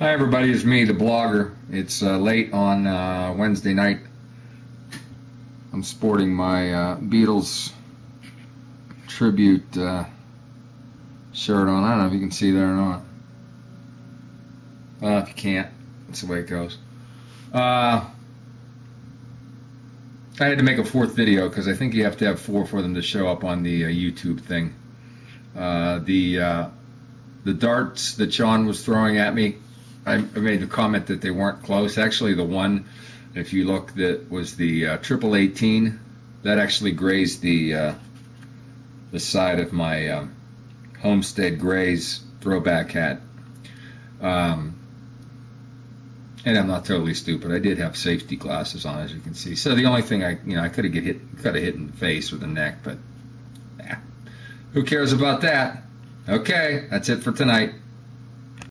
Hi, everybody. It's me, the blogger. It's uh, late on uh, Wednesday night. I'm sporting my uh, Beatles tribute uh, shirt on. I don't know if you can see that or not. Well, if you can't, that's the way it goes. Uh, I had to make a fourth video because I think you have to have four for them to show up on the uh, YouTube thing. Uh, the uh, the darts that Sean was throwing at me, I made the comment that they weren't close. Actually, the one, if you look, that was the uh, triple eighteen, that actually grazed the uh, the side of my um, Homestead Grays throwback hat. Um, and I'm not totally stupid. I did have safety glasses on, as you can see. So the only thing I, you know, I could have get hit, could have hit in the face or the neck, but eh, who cares about that? Okay, that's it for tonight.